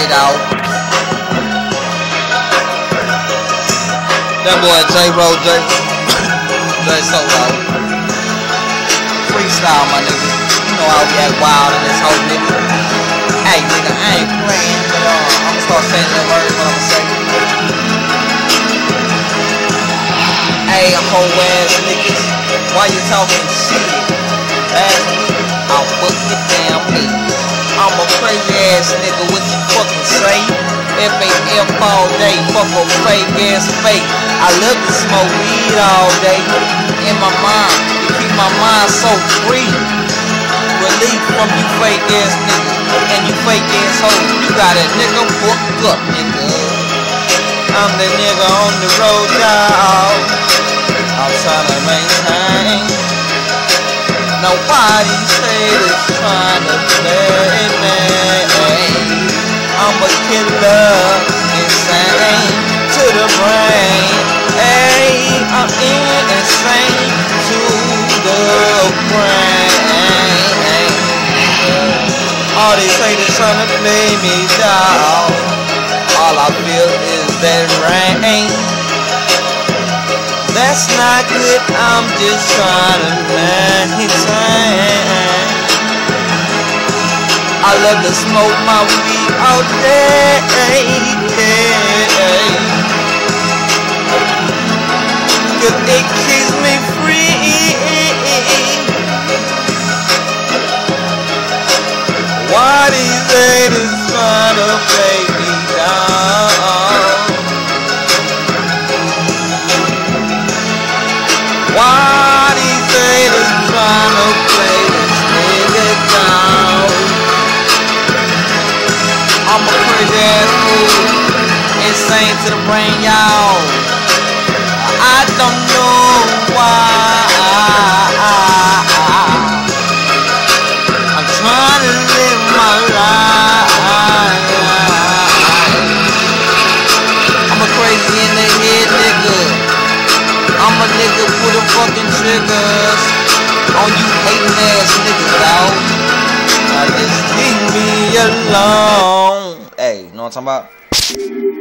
Alright, dog. That boy J Ro J. J Solo. Freestyle, my nigga. You know how we act wild in this whole nigga. Hey, nigga, I ain't playing, but uh, I'ma start saying that words what I'ma say. Hey, whole ass niggas, why you talking shit? Last F-A-F all day, fuck a fake ass fake. I love to smoke weed all day. In my mind, to keep my mind so free. Relief from you fake ass niggas and you fake ass hoes. You got a nigga fucked up, nigga. I'm the nigga on the road, dog. I'm trying to maintain. Nobody say this trying to play me. A killer, insane to the brain. Hey, I'm in insane to the brain. All they say is trying to play me down. All I feel is that rain. That's not good, I'm just trying to maintain. Love to smoke my weed all day. Cause it keeps me free. I'm a crazy ass fool, insane to the brain, y'all. I don't know why. I'm trying to live my life. I'm a crazy in the head nigga. I'm a nigga with a fucking triggers on you hating ass niggas, dog. Now just leave me alone. Hey, you